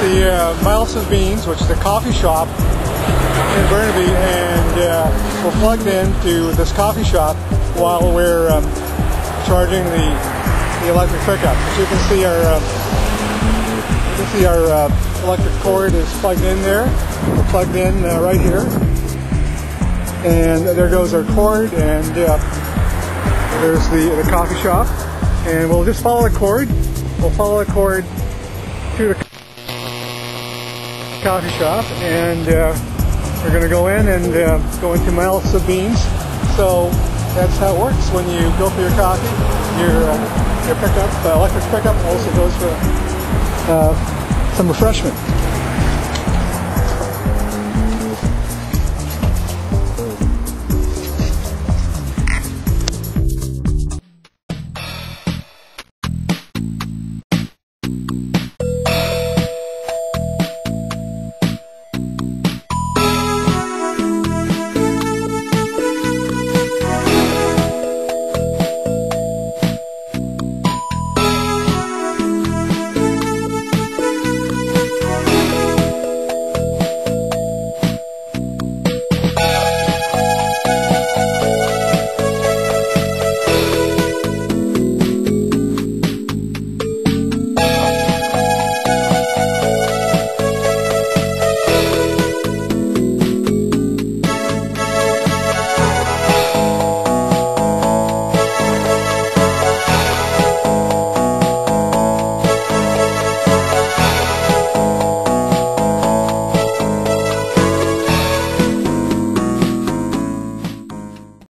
the uh, Miles and Beans, which is a coffee shop in Burnaby, and uh, we're plugged into this coffee shop while we're um, charging the, the electric pickup. As you can see, our uh, you can see our uh, electric cord is plugged in there. We're plugged in uh, right here, and there goes our cord, and uh, there's the the coffee shop, and we'll just follow the cord. We'll follow the cord to the coffee shop, and uh, we're going to go in and uh, go into Miles of Beans. So that's how it works when you go for your coffee. Your uh, your pickup, uh, electric pickup, also goes for uh, some refreshment.